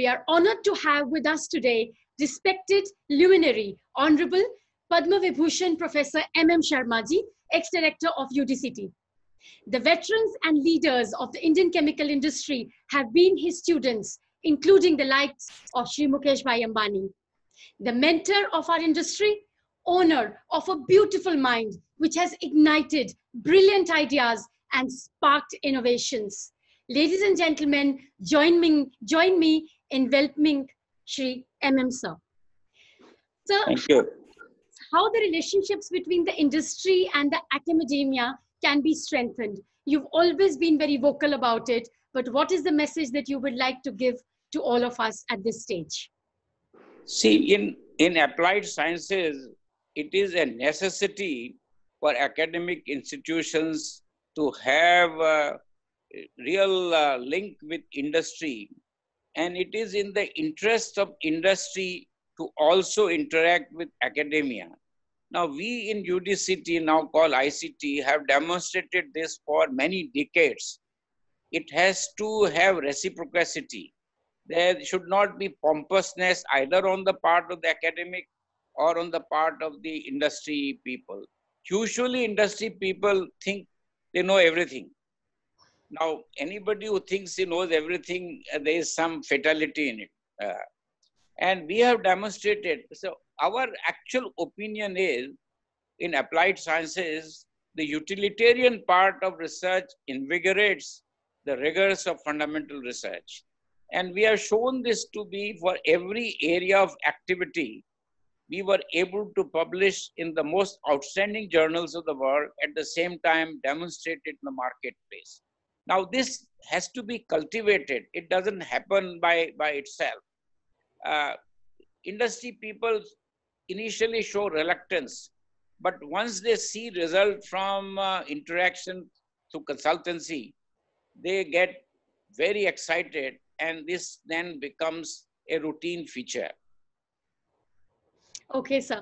we are honored to have with us today respected luminary, Honorable Padma Vibhushan Professor M.M. Sharmaji, ex-director of UDCT. The veterans and leaders of the Indian chemical industry have been his students, including the likes of Sri Mukesh Bhai Ambani. The mentor of our industry, owner of a beautiful mind which has ignited brilliant ideas and sparked innovations. Ladies and gentlemen, join me, join me in welcoming Shri MM Sir. Sir, Thank you. how the relationships between the industry and the academia can be strengthened? You've always been very vocal about it, but what is the message that you would like to give to all of us at this stage? See, in, in applied sciences, it is a necessity for academic institutions to have a real uh, link with industry. And it is in the interest of industry to also interact with academia. Now, we in UDCT, now called ICT, have demonstrated this for many decades. It has to have reciprocity. There should not be pompousness either on the part of the academic or on the part of the industry people. Usually, industry people think they know everything. Now, anybody who thinks he knows everything, uh, there is some fatality in it. Uh, and we have demonstrated. So, our actual opinion is in applied sciences, the utilitarian part of research invigorates the rigors of fundamental research. And we have shown this to be for every area of activity we were able to publish in the most outstanding journals of the world at the same time demonstrated in the marketplace. Now, this has to be cultivated. It doesn't happen by, by itself. Uh, industry people initially show reluctance, but once they see result from uh, interaction through consultancy, they get very excited and this then becomes a routine feature. Okay, sir.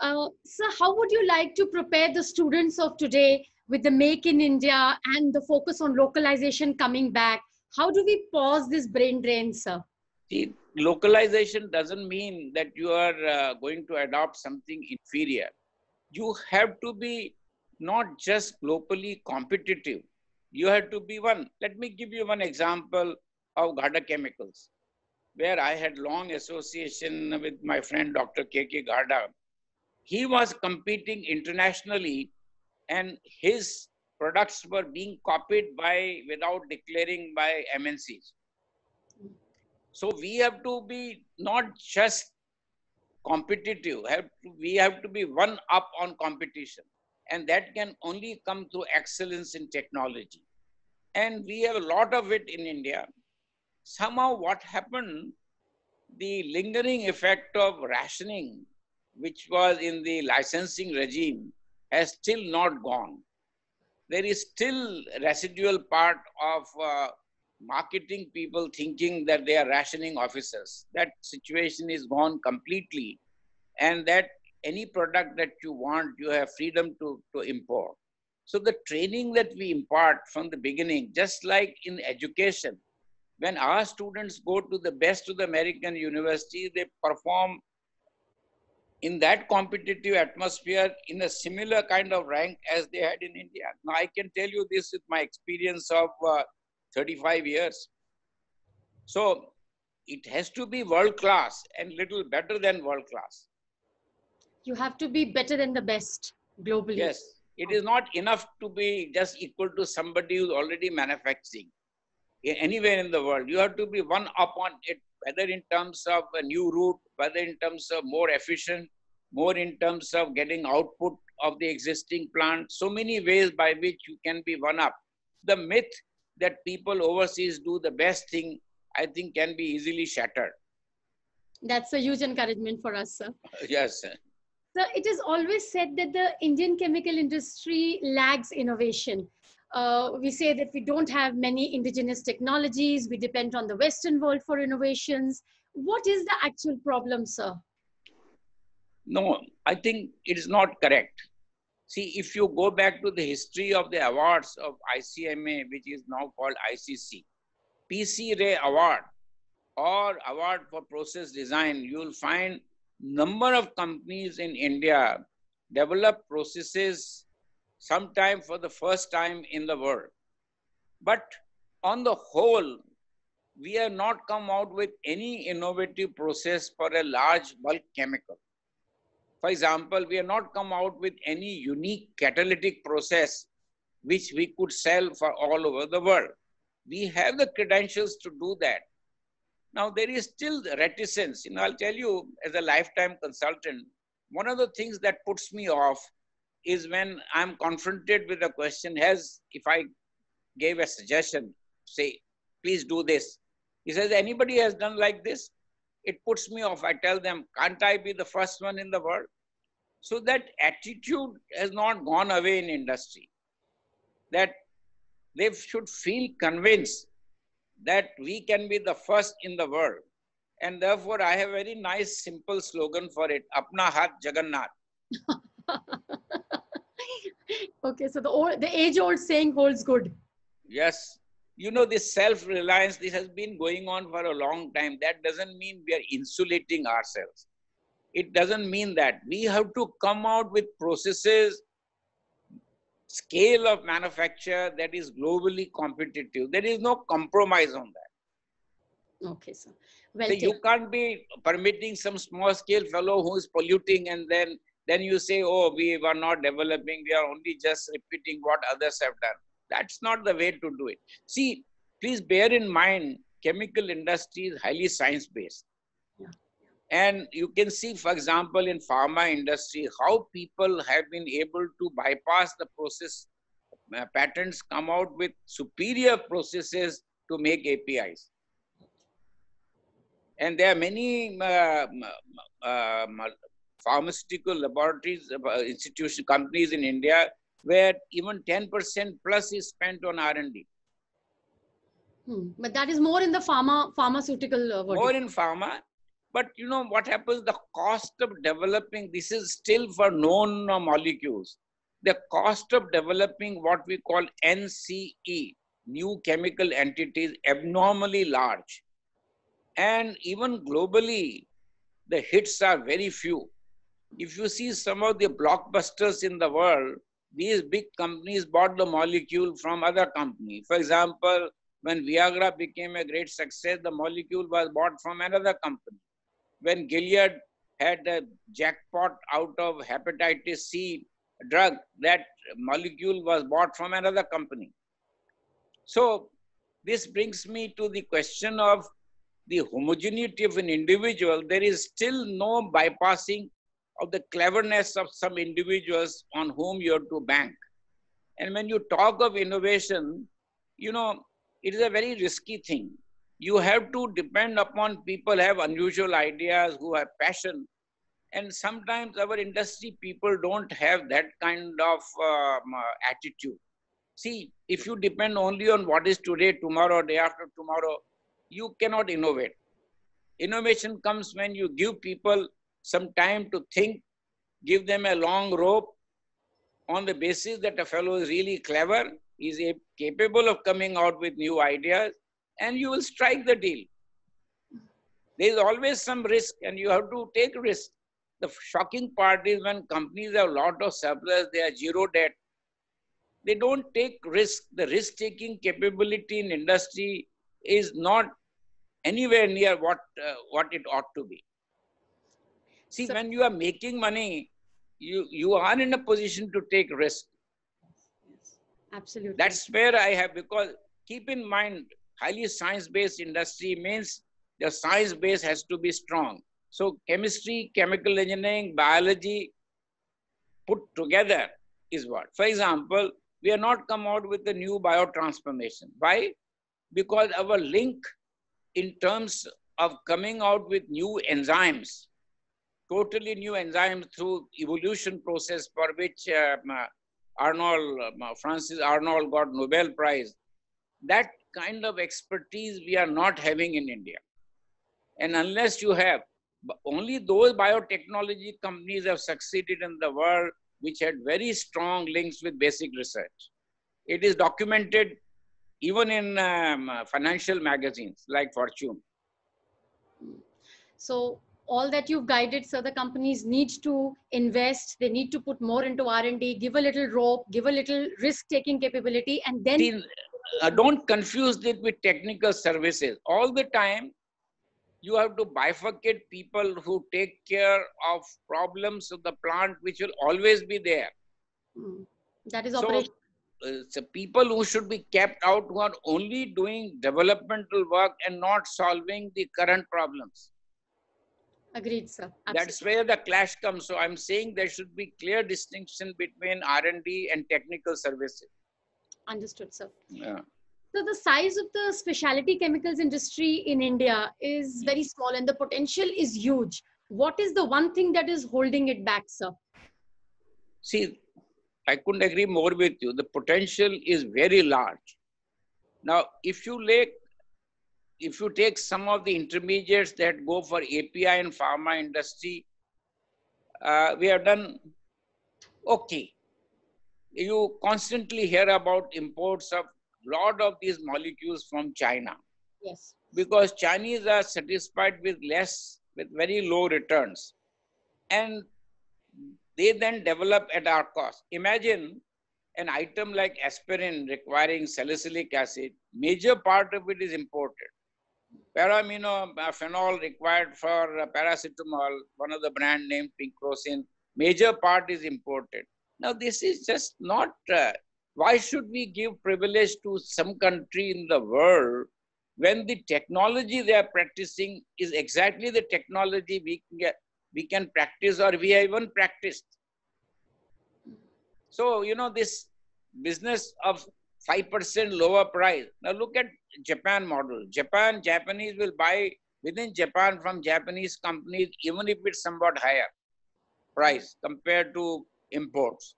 Uh, sir, how would you like to prepare the students of today with the Make in India and the focus on localization coming back? How do we pause this brain drain, sir? See, localization doesn't mean that you are uh, going to adopt something inferior. You have to be not just globally competitive. You have to be one. Let me give you one example of Gharda Chemicals where I had long association with my friend Dr. K.K. Gharda. He was competing internationally and his products were being copied by without declaring by MNCs. So we have to be not just competitive, have to, we have to be one up on competition. And that can only come through excellence in technology. And we have a lot of it in India somehow what happened, the lingering effect of rationing, which was in the licensing regime, has still not gone. There is still residual part of uh, marketing people thinking that they are rationing officers. That situation is gone completely, and that any product that you want, you have freedom to, to import. So the training that we impart from the beginning, just like in education, when our students go to the best of the American universities, they perform in that competitive atmosphere in a similar kind of rank as they had in India. Now, I can tell you this with my experience of uh, 35 years. So, it has to be world class and little better than world class. You have to be better than the best globally. Yes, it is not enough to be just equal to somebody who's already manufacturing anywhere in the world. You have to be one up on it, whether in terms of a new route, whether in terms of more efficient, more in terms of getting output of the existing plant. So many ways by which you can be one up. The myth that people overseas do the best thing, I think, can be easily shattered. That's a huge encouragement for us, sir. yes, sir. So it is always said that the Indian chemical industry lags innovation uh, we say that we don't have many indigenous technologies. We depend on the Western world for innovations. What is the actual problem, sir? No, I think it is not correct. See, if you go back to the history of the awards of ICMA, which is now called ICC, PC Ray Award or award for process design, you'll find number of companies in India develop processes sometime for the first time in the world. But on the whole, we have not come out with any innovative process for a large bulk chemical. For example, we have not come out with any unique catalytic process which we could sell for all over the world. We have the credentials to do that. Now, there is still reticence. You know, I'll tell you, as a lifetime consultant, one of the things that puts me off is when I'm confronted with a question, has, if I gave a suggestion, say, please do this. He says, anybody has done like this? It puts me off. I tell them, can't I be the first one in the world? So that attitude has not gone away in industry. That they should feel convinced that we can be the first in the world. And therefore, I have a very nice, simple slogan for it Apna Hat Jagannath. okay, so the, old, the age old saying holds good. Yes. You know, this self reliance, this has been going on for a long time. That doesn't mean we are insulating ourselves. It doesn't mean that. We have to come out with processes, scale of manufacture that is globally competitive. There is no compromise on that. Okay, sir. Well, so you can't be permitting some small scale fellow who is polluting and then then you say, oh, we are not developing, we are only just repeating what others have done. That's not the way to do it. See, please bear in mind, chemical industry is highly science based. Yeah. And you can see, for example, in pharma industry, how people have been able to bypass the process. Uh, patents come out with superior processes to make APIs. And there are many uh, uh, pharmaceutical laboratories, uh, institution companies in India where even 10% plus is spent on R&D. Hmm. But that is more in the pharma pharmaceutical uh, More in pharma. But you know what happens? The cost of developing, this is still for known uh, molecules. The cost of developing what we call NCE, new chemical entities, abnormally large. And even globally, the hits are very few. If you see some of the blockbusters in the world, these big companies bought the molecule from other companies. For example, when Viagra became a great success, the molecule was bought from another company. When Gilead had a jackpot out of hepatitis C drug, that molecule was bought from another company. So this brings me to the question of the homogeneity of an individual. There is still no bypassing of the cleverness of some individuals on whom you have to bank. And when you talk of innovation, you know, it is a very risky thing. You have to depend upon people have unusual ideas, who have passion. And sometimes our industry people don't have that kind of um, uh, attitude. See, if you depend only on what is today, tomorrow, day after tomorrow, you cannot innovate. Innovation comes when you give people some time to think, give them a long rope on the basis that a fellow is really clever, is capable of coming out with new ideas, and you will strike the deal. There is always some risk, and you have to take risk. The shocking part is when companies have a lot of surplus, they are zero debt. They don't take risk. The risk-taking capability in industry is not anywhere near what uh, what it ought to be. See, so, when you are making money, you, you are in a position to take risk. Yes, absolutely. That's where I have, because keep in mind, highly science-based industry means the science base has to be strong. So chemistry, chemical engineering, biology put together is what? For example, we have not come out with a new biotransformation. Why? Because our link in terms of coming out with new enzymes totally new enzymes through evolution process for which um, uh, Arnold, uh, Frances Arnold got Nobel Prize. That kind of expertise we are not having in India. And unless you have, only those biotechnology companies have succeeded in the world which had very strong links with basic research. It is documented even in um, financial magazines like Fortune. So all that you've guided, so the companies need to invest. They need to put more into R&D, give a little rope, give a little risk-taking capability, and then. See, uh, don't confuse it with technical services. All the time, you have to bifurcate people who take care of problems of the plant, which will always be there. Mm. That is operation. So, uh, so people who should be kept out who are only doing developmental work and not solving the current problems. Agreed, sir. Absolutely. That's where the clash comes. So I'm saying there should be clear distinction between R&D and technical services. Understood, sir. Yeah. So the size of the specialty chemicals industry in India is very small and the potential is huge. What is the one thing that is holding it back, sir? See, I couldn't agree more with you. The potential is very large. Now, if you like, if you take some of the intermediates that go for API and pharma industry, uh, we have done okay. You constantly hear about imports of lot of these molecules from China. Yes. Because Chinese are satisfied with less, with very low returns. And they then develop at our cost. Imagine an item like aspirin requiring salicylic acid, major part of it is imported. Paraamino uh, required for uh, paracetamol, one of the brand name Pinclocin, major part is imported. Now this is just not uh, why should we give privilege to some country in the world when the technology they are practicing is exactly the technology we can, get, we can practice or we have even practiced? So, you know, this business of 5% lower price. Now look at Japan model. Japan, Japanese will buy within Japan from Japanese companies, even if it's somewhat higher price compared to imports.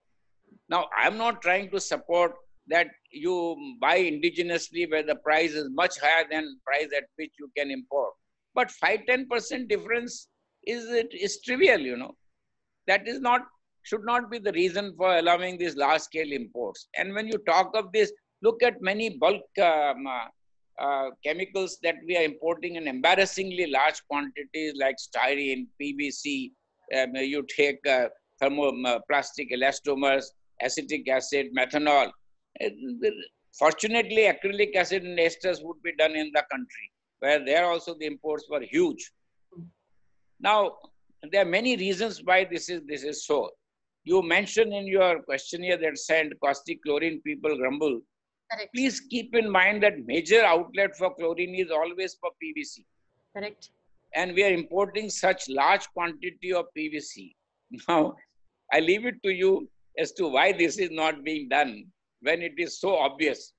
Now, I'm not trying to support that you buy indigenously where the price is much higher than price at which you can import. But 5-10% difference is, it is trivial, you know. That is not, should not be the reason for allowing these large scale imports. And when you talk of this, look at many bulk um, uh, uh, chemicals that we are importing in embarrassingly large quantities like styrene, PVC, um, you take uh, thermoplastic elastomers, acetic acid, methanol. Fortunately, acrylic acid and esters would be done in the country, where there also the imports were huge. Now, there are many reasons why this is this is so. You mentioned in your questionnaire that said caustic chlorine people grumble. Correct. Please keep in mind that major outlet for chlorine is always for PVC. Correct. And we are importing such large quantity of PVC. Now, I leave it to you as to why this is not being done when it is so obvious.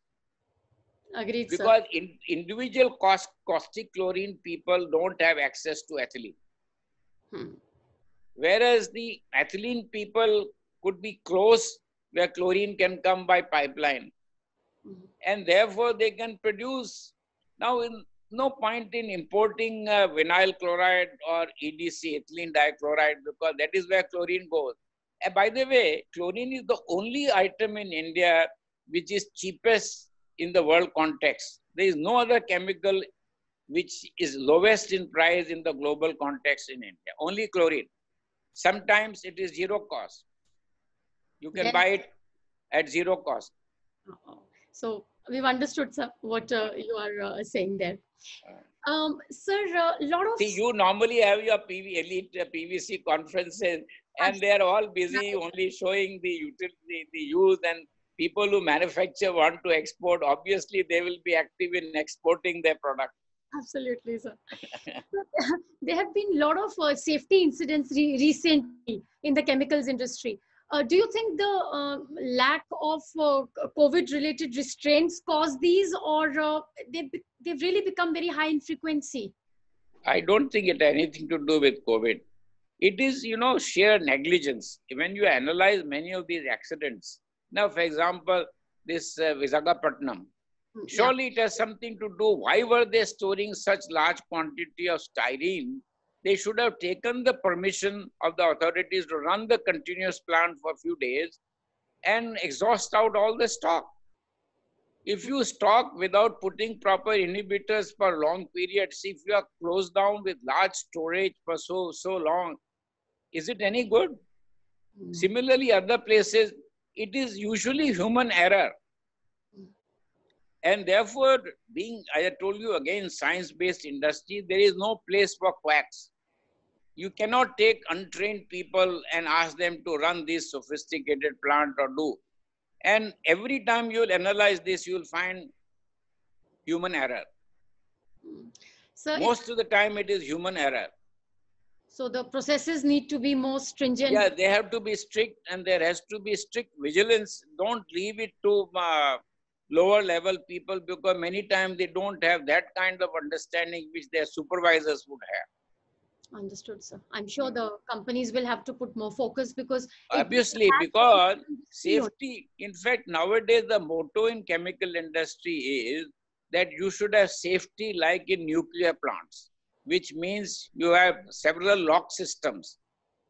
Agreed, because sir. in, individual cost, caustic chlorine people don't have access to ethylene. Hmm. Whereas the ethylene people could be close where chlorine can come by pipeline. And therefore they can produce. Now, in, no point in importing uh, vinyl chloride or EDC, ethylene dichloride, because that is where chlorine goes. And by the way, chlorine is the only item in India which is cheapest in the world context. There is no other chemical which is lowest in price in the global context in India. Only chlorine. Sometimes it is zero cost. You can buy it at zero cost. Uh-huh. So we've understood sir, what uh, you are uh, saying there. Uh. Um, sir, a uh, lot of... See, you normally have your PV, elite uh, PVC conferences and they're all busy only showing the utility, the use and people who manufacture want to export, obviously they will be active in exporting their product. Absolutely, sir. there have been a lot of uh, safety incidents re recently in the chemicals industry. Uh, do you think the uh, lack of uh, COVID-related restraints cause these, or uh, they've, they've really become very high in frequency? I don't think it had anything to do with COVID. It is, you know, sheer negligence. When you analyze many of these accidents, now, for example, this uh, Visakhapatnam, hmm, surely yeah. it has something to do. Why were they storing such large quantity of styrene? They should have taken the permission of the authorities to run the continuous plant for a few days and exhaust out all the stock. if you stock without putting proper inhibitors for long periods, if you are closed down with large storage for so so long, is it any good? Mm. Similarly, other places, it is usually human error. And therefore, being, I told you again, science-based industry, there is no place for quacks. You cannot take untrained people and ask them to run this sophisticated plant or do. And every time you'll analyze this, you'll find human error. So Most of the time it is human error. So the processes need to be more stringent. Yeah, they have to be strict and there has to be strict vigilance. Don't leave it to uh, lower level people because many times they don't have that kind of understanding which their supervisors would have. Understood, sir. I'm sure hmm. the companies will have to put more focus because obviously because safety. In fact, nowadays the motto in chemical industry is that you should have safety like in nuclear plants, which means you have several lock systems.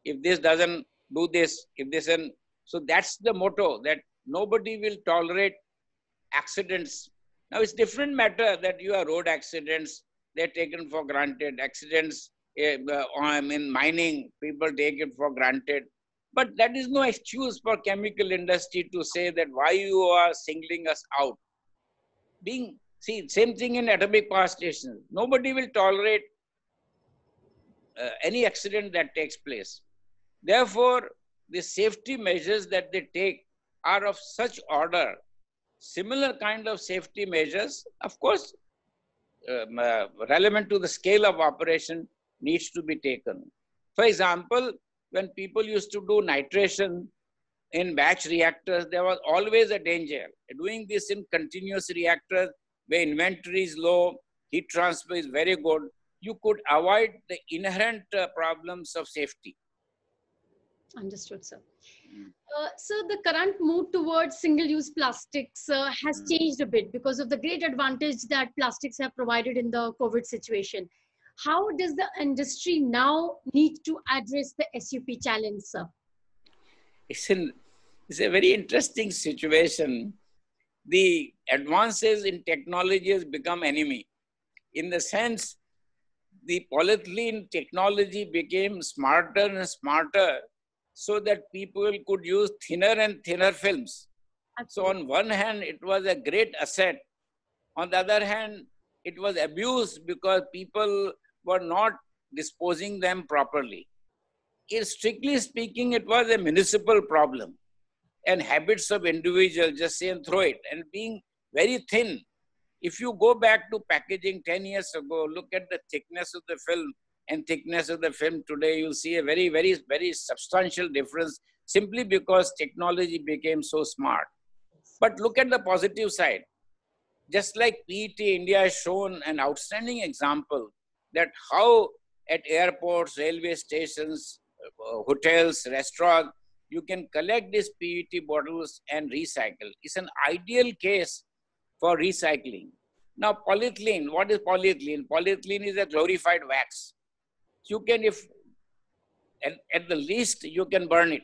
If this doesn't do this, if this and so that's the motto that nobody will tolerate accidents. Now it's different matter that you are road accidents, they're taken for granted. Accidents I mean, mining, people take it for granted. But that is no excuse for chemical industry to say that why you are singling us out. Being, see, same thing in atomic power stations. Nobody will tolerate uh, any accident that takes place. Therefore, the safety measures that they take are of such order. Similar kind of safety measures, of course, um, uh, relevant to the scale of operation, needs to be taken. For example, when people used to do nitration in batch reactors, there was always a danger. Doing this in continuous reactors where inventory is low, heat transfer is very good, you could avoid the inherent uh, problems of safety. Understood, sir. Hmm. Uh, so the current move towards single-use plastics uh, has hmm. changed a bit because of the great advantage that plastics have provided in the COVID situation. How does the industry now need to address the SUP challenge, sir? It's, an, it's a very interesting situation. The advances in technology has become enemy. In the sense, the polyethylene technology became smarter and smarter so that people could use thinner and thinner films. Absolutely. So on one hand, it was a great asset. On the other hand, it was abused because people were not disposing them properly. It, strictly speaking, it was a municipal problem and habits of individuals just say and throw it and being very thin. If you go back to packaging 10 years ago, look at the thickness of the film and thickness of the film today, you'll see a very, very, very substantial difference simply because technology became so smart. But look at the positive side. Just like PET, India has shown an outstanding example that how at airports, railway stations, uh, hotels, restaurants, you can collect these PET bottles and recycle. It's an ideal case for recycling. Now, polyethylene, what is polyethylene? Polyethylene is a glorified wax. You can, if at, at the least, you can burn it.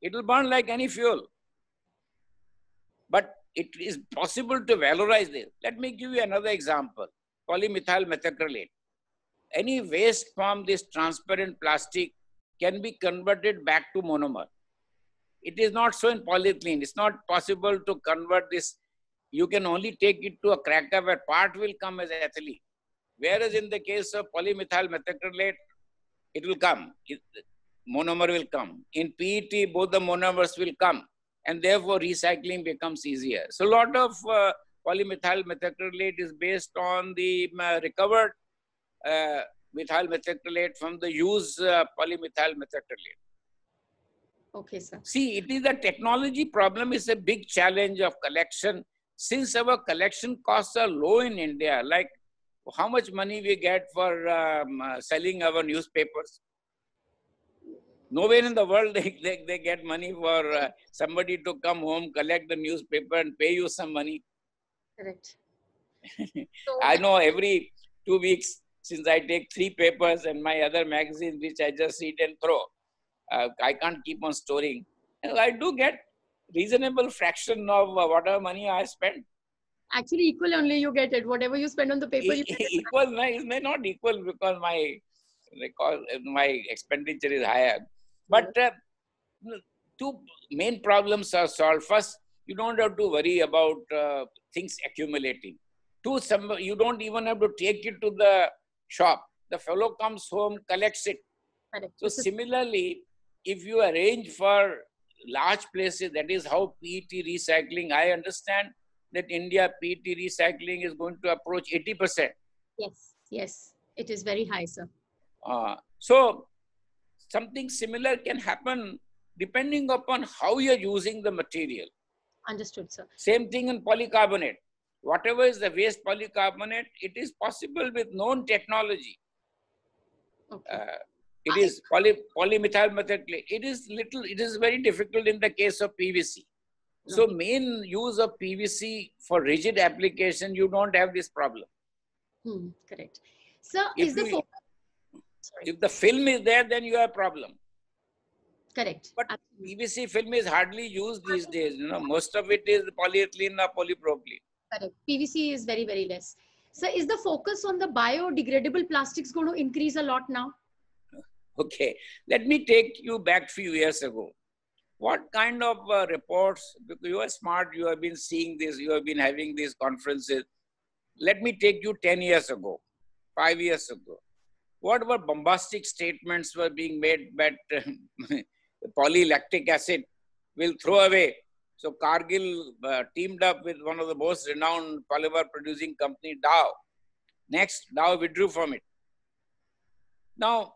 It will burn like any fuel. But it is possible to valorize this. Let me give you another example. Polymethyl methacrylate any waste from this transparent plastic can be converted back to monomer. It is not so in polyethylene. It's not possible to convert this. You can only take it to a cracker where part will come as ethylene. Whereas in the case of polymethyl methacrylate, it will come. It, monomer will come. In PET, both the monomers will come. And therefore, recycling becomes easier. So a lot of uh, polymethyl methacrylate is based on the uh, recovered uh, methyl methacrylate from the used uh, polymethyl methacrylate. Okay, sir. See, it is a technology problem is a big challenge of collection. Since our collection costs are low in India, like how much money we get for um, uh, selling our newspapers? Nowhere in the world they, they, they get money for uh, somebody to come home, collect the newspaper and pay you some money. Correct. I know every two weeks since I take three papers and my other magazines, which I just read and throw, uh, I can't keep on storing. And I do get reasonable fraction of uh, whatever money I spend. Actually, equal only you get it. Whatever you spend on the paper, you equal may, may not equal because my because my expenditure is higher. But uh, two main problems are solved. First, you don't have to worry about uh, things accumulating. Two, some you don't even have to take it to the shop. The fellow comes home, collects it. Correct. So similarly, if you arrange for large places, that is how PET recycling. I understand that India PET recycling is going to approach 80%. Yes, yes, it is very high, sir. Uh, so something similar can happen depending upon how you're using the material. Understood, sir. Same thing in polycarbonate. Whatever is the waste polycarbonate, it is possible with known technology. Okay. Uh, it is poly, polymethyl methacrylate. It is little, it is very difficult in the case of PVC. So main use of PVC for rigid application, you don't have this problem. Hmm, correct. So If is the you- Sorry. If the film is there, then you have problem. Correct. But Absolutely. PVC film is hardly used these days. You know, most of it is polyethylene or polypropylene. Correct. PVC is very, very less. So is the focus on the biodegradable plastics going to increase a lot now? Okay, let me take you back few years ago. What kind of uh, reports? Because you are smart, you have been seeing this, you have been having these conferences. Let me take you 10 years ago, five years ago. What were bombastic statements were being made that polylactic acid will throw away. So Cargill uh, teamed up with one of the most renowned polymer producing company, Dow. Next, Dow withdrew from it. Now,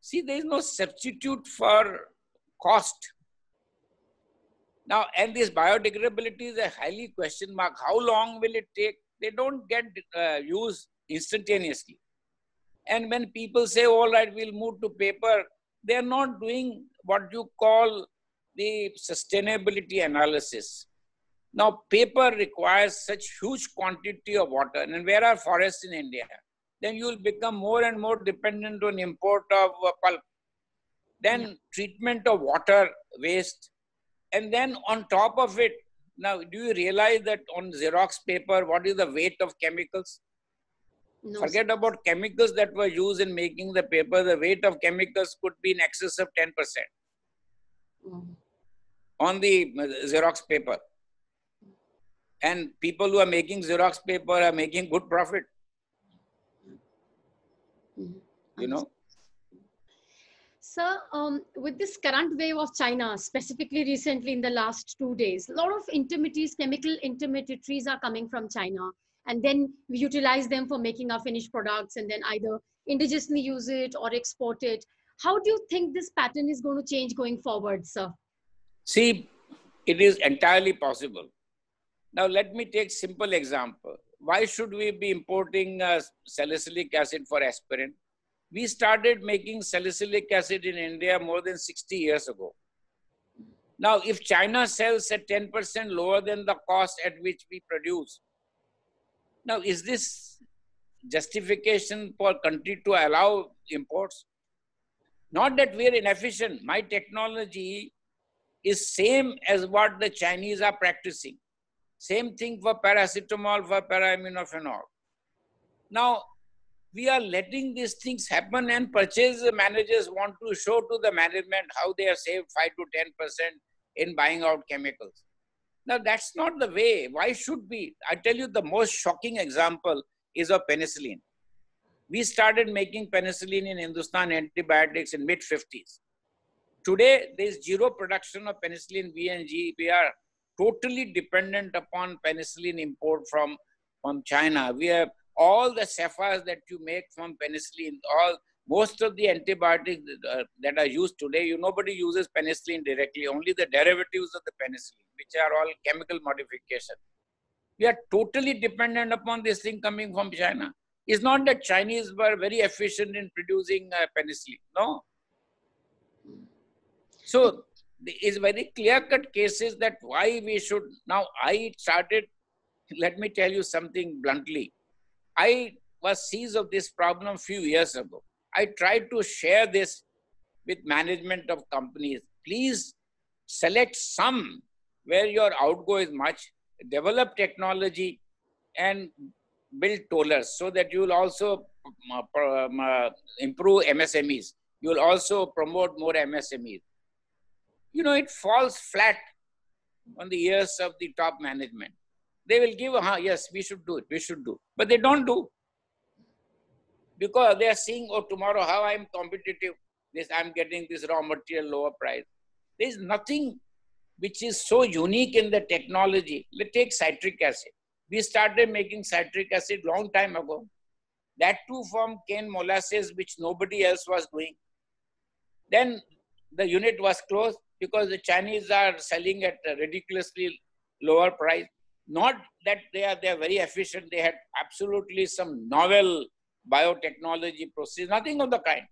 see, there is no substitute for cost. Now, and this biodegradability is a highly question mark. How long will it take? They don't get uh, used instantaneously. And when people say, all right, we'll move to paper, they are not doing what you call the sustainability analysis. Now, paper requires such huge quantity of water, and where are forests in India? Then you will become more and more dependent on import of uh, pulp. Then Yeah. treatment of water waste, and then on top of it, now do you realize that on Xerox paper, what is the weight of chemicals? No, Forget about chemicals that were used in making the paper. The weight of chemicals could be in excess of 10% sir. Mm. On the uh, Xerox paper. And people who are making Xerox paper are making good profit, you know. Sir, um, with this current wave of China, specifically recently in the last two days, a lot of intermediaries, chemical intermediaries are coming from China. And then we utilize them for making our finished products and then either indigenously use it or export it. How do you think this pattern is going to change going forward, sir? See, it is entirely possible. Now, let me take simple example. Why should we be importing uh, salicylic acid for aspirin? We started making salicylic acid in India more than 60 years ago. Now, if China sells at 10% lower than the cost at which we produce, now is this justification for country to allow imports? Not that we are inefficient. My technology is same as what the Chinese are practicing. Same thing for paracetamol, for paraminophenol. Now, we are letting these things happen and purchase managers want to show to the management how they have saved 5 to 10% in buying out chemicals. Now, that's not the way. Why should we? I tell you, the most shocking example is of penicillin. We started making penicillin in Hindustan antibiotics in mid 50s. Today, there is zero production of penicillin V and G. We are totally dependent upon penicillin import from, from China. We have all the sapphires that you make from penicillin, all most of the antibiotics that are, that are used today, you nobody uses penicillin directly, only the derivatives of the penicillin, which are all chemical modification. We are totally dependent upon this thing coming from China. It's not that Chinese were very efficient in producing uh, penicillin. No. So it's very clear-cut cases that why we should now. I started. Let me tell you something bluntly. I was seized of this problem a few years ago. I tried to share this with management of companies. Please select some where your outgo is much, develop technology, and build tollers so that you will also uh, um, uh, improve MSMEs. You will also promote more MSMEs. You know, it falls flat on the ears of the top management. They will give, huh, yes, we should do it, we should do. But they don't do. Because they are seeing, oh, tomorrow how I'm competitive. This I'm getting this raw material lower price. There is nothing which is so unique in the technology. Let's take citric acid. We started making citric acid long time ago. That too from cane molasses, which nobody else was doing. Then the unit was closed because the Chinese are selling at a ridiculously lower price. Not that they are they are very efficient. They had absolutely some novel biotechnology process, nothing of the kind.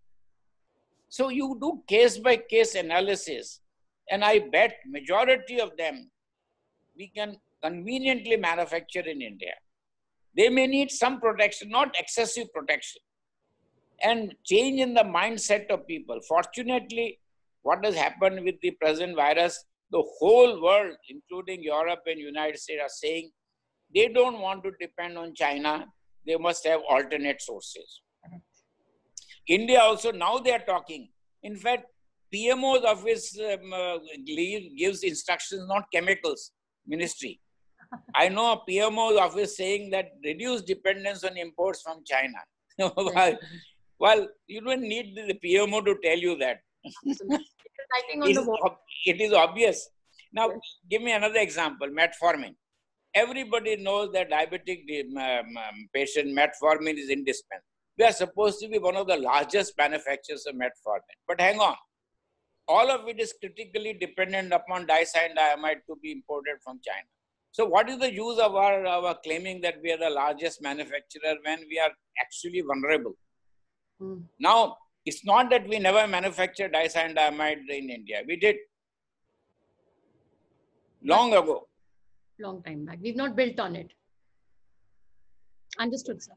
So you do case by case analysis, and I bet majority of them we can conveniently manufacture in India. They may need some protection, not excessive protection. And change in the mindset of people. Fortunately, what has happened with the present virus, the whole world, including Europe and United States, are saying they don't want to depend on China. They must have alternate sources. India also, now they are talking. In fact, PMO's office um, uh, gives instructions, not chemicals ministry. I know a PMO's office saying that reduce dependence on imports from China. well, well, you don't need the PMO to tell you that. It, is, it is obvious. Now, give me another example, metformin. Everybody knows that diabetic um, um, patient metformin is indispensable. We are supposed to be one of the largest manufacturers of metformin. But hang on, all of it is critically dependent upon dicyandiamide to be imported from China. So what is the use of our, our claiming that we are the largest manufacturer when we are actually vulnerable? Mm. Now, it's not that we never manufactured dicyandiamide in India. We did long ago. Long time back. We've not built on it. Understood, sir.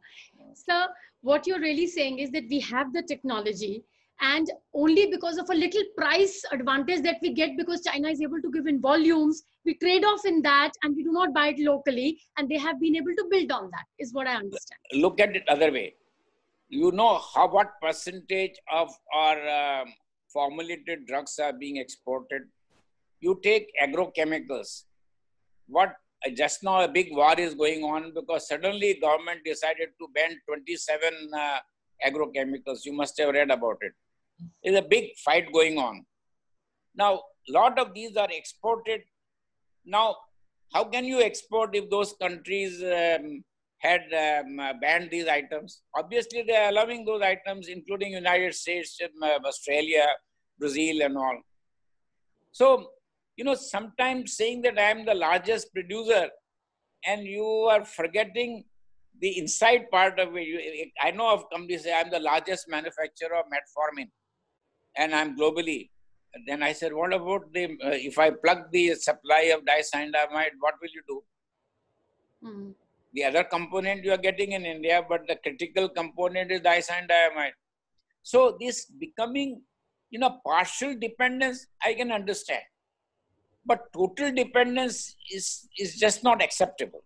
Sir, what you're really saying is that we have the technology and only because of a little price advantage that we get because china is able to give in volumes we trade off in that and we do not buy it locally and they have been able to build on that is what i understand look at it other way you know how what percentage of our um, formulated drugs are being exported you take agrochemicals what just now a big war is going on because suddenly government decided to ban 27 uh, agrochemicals you must have read about it there's a big fight going on. Now, lot of these are exported. Now, how can you export if those countries um, had um, uh, banned these items? Obviously, they are allowing those items, including United States, um, uh, Australia, Brazil, and all. So, you know, sometimes saying that I am the largest producer and you are forgetting the inside part of it. I know of companies say I'm the largest manufacturer of metformin and I'm globally. And then I said, what about the, uh, if I plug the supply of dicyandiamide, what will you do? Mm. The other component you are getting in India, but the critical component is dicyandiamide. So this becoming, you know, partial dependence, I can understand. But total dependence is, is just not acceptable.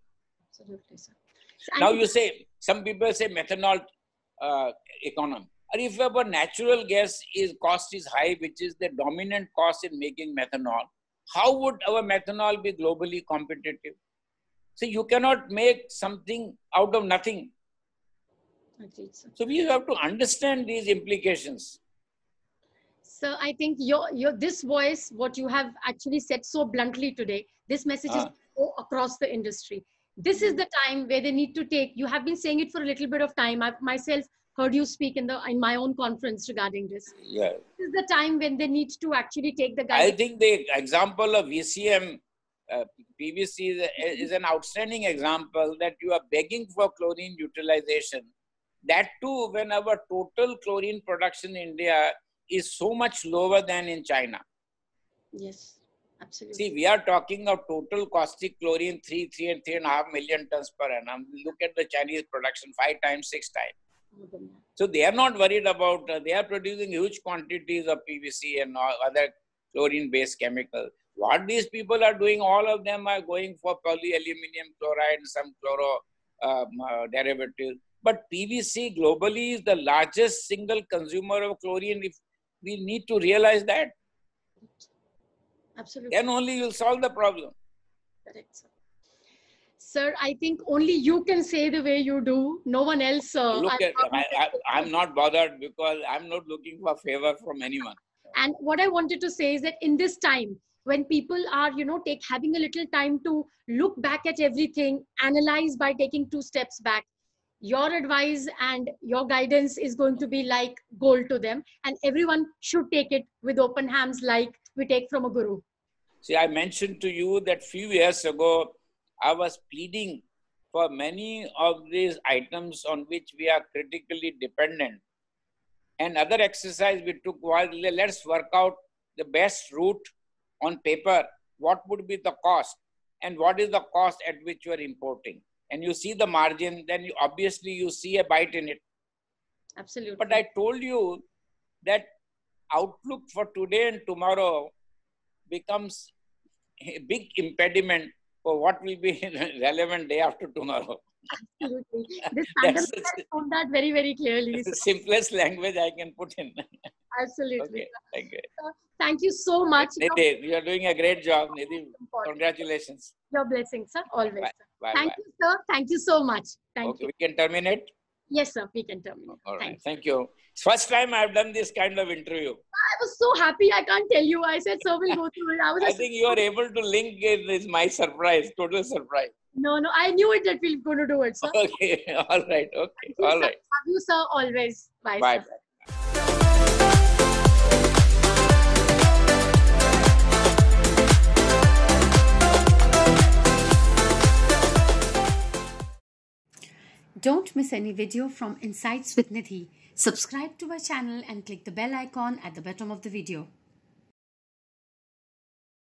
Absolutely, sir. So now you say, some people say methanol uh, economy. Or if our natural gas is cost is high, which is the dominant cost in making methanol, how would our methanol be globally competitive? So you cannot make something out of nothing. So we have to understand these implications. So I think your your this voice, what you have actually said so bluntly today, this message is ah. across the industry. This is the time where they need to take. You have been saying it for a little bit of time. I've myself heard you speak in the in my own conference regarding this. Yeah. This is the time when they need to actually take the guidance. I think the example of VCM uh, PVC is, is, an outstanding example that you are begging for chlorine utilization. That too, when our total chlorine production in India is so much lower than in China. Yes, absolutely. See, we are talking of total caustic chlorine three, three and three and a half million tons per annum. Look at the Chinese production five times, six times. So they are not worried about, uh, they are producing huge quantities of PVC and other chlorine-based chemicals. What these people are doing, all of them are going for polyaluminum chloride and some chloro um, uh, derivatives. But PVC globally is the largest single consumer of chlorine. If we need to realize that, Absolutely. then only you'll solve the problem. Correct, sir. Sir, I think only you can say the way you do. No one else. Uh, Look at, I, I, I'm not bothered because I'm not looking for favor from anyone. and what i wanted to say is that in this time when people are you know take having a little time to look back at everything analyze by taking two steps back your advice and your guidance is going to be like gold to them and everyone should take it with open hands like we take from a guru See, I mentioned to you that few years ago, I was pleading for many of these items on which we are critically dependent. And other exercise we took was let's work out the best route on paper. What would be the cost? And what is the cost at which you are importing? And you see the margin, then you, obviously you see a bite in it. absolutely But I told you that outlook for today and tomorrow becomes a big impediment for what will be relevant day after tomorrow. Absolutely this pandemic has shown that very very clearly It's the simplest language I can put in. absolutely okay, thank you. thank you so much Nidhi, you are doing a great job, Nidhi. Congratulations. your blessings sir always Bye. sir. Bye thank bye. you sir thank you so much thank Okay, you we can terminate. Yes sir we can terminate oh, All Thank thank you. First time I've done this kind of interview. I was so happy. I can't tell you. I said, sir, we'll go through it. I was I think you are able to link it. Is my surprise, total surprise. no, no. I knew it that we are going to do it, sir. Okay, all right, okay, all right. Love you, sir, always. Bye, Bye. sir. Don't miss any video from Insights with Nidhi. Subscribe to our channel and click the bell icon at the bottom of the video.